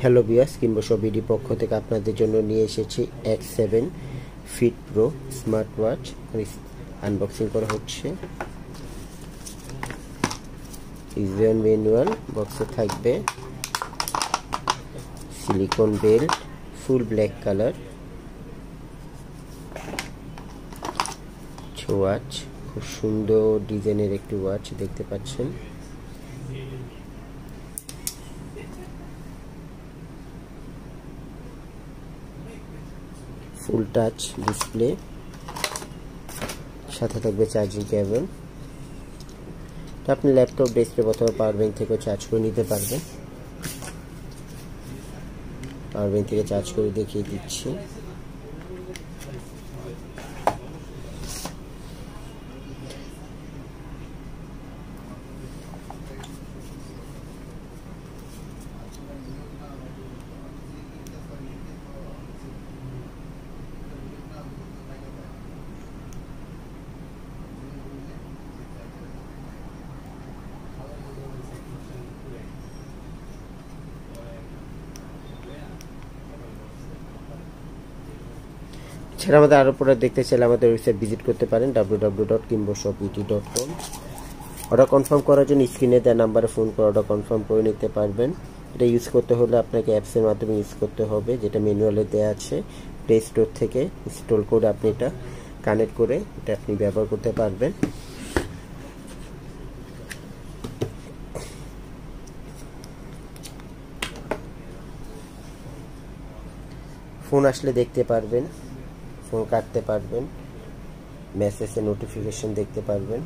Hello বিয়াস কিংবা সবিডি পক্ষ থেকে আপনাদের জন্য নিয়ে এসেছি X seven fit pro smart watch unboxing করা হচ্ছে। ইউজার ম্যানুয়াল বক্সে থাকবে। Silicone belt full black colour watch খুব সুন্দর ডিজাইনের একটি ওয়াচ দেখতে পাচ্ছেন। ফুল টাচ ডিসপ্লে, সাথে থাকবে চার্জিং কেবল। আপনি ল্যাপটপ, ডেস্কটপ অথবা পাওয়ার ব্যাংক থেকেও চার্জ করে নিতে পারবেন। পাওয়ার ব্যাংক থেকে চার্জ করে দেখিয়ে দিচ্ছি। এছাড়া আমাদের আরও প্রোডাক্ট দেখতে চাইলে আমাদের ওয়েবসাইট ভিজিট করতে পারেন ডাব্লু ডাব্লু ডট কিংবা shop ET dot com order confirm করার জন্য স্ক্রিনে দেওয়া নাম্বারে ফোন করে অর্ডার কনফার্ম করে নিতে পারবেন। এটা ইউজ করতে হলে আপনাকে অ্যাপসের মাধ্যমে ইউজ করতে হবে, যেটা ম্যানুয়ালে দেওয়া আছে। প্লে স্টোর থেকে ইনস্টল করে আপনি এটা কানেক্ট করে এটা আপনি ব্যবহার করতে পারবেন। ফোন আসলে দেখতে পারবেন। ফোন কাটতে পারবেন মেসেজে নোটিফিকেশন দেখতে পারবেন।